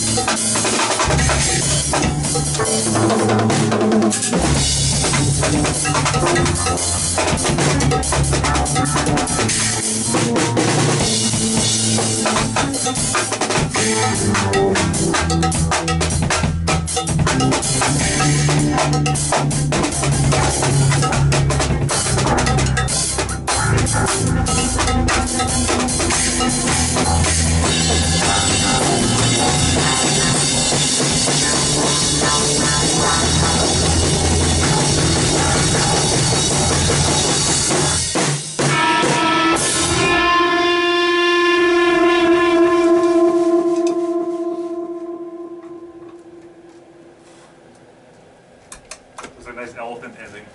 Thank Now There's a nice elephant ending.